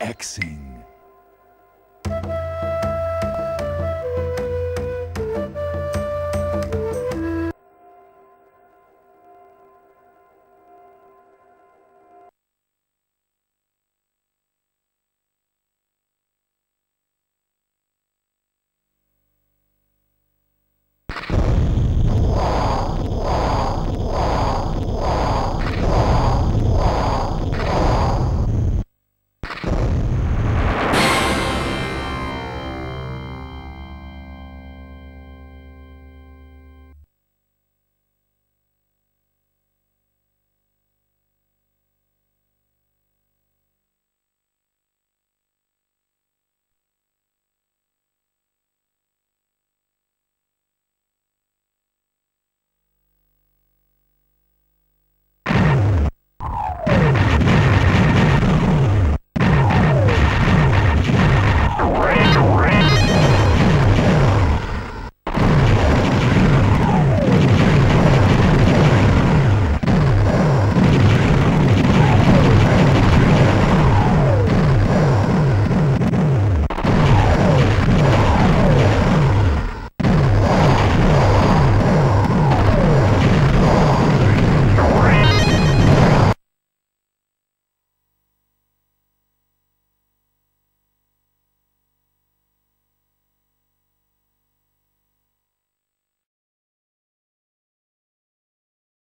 Xing.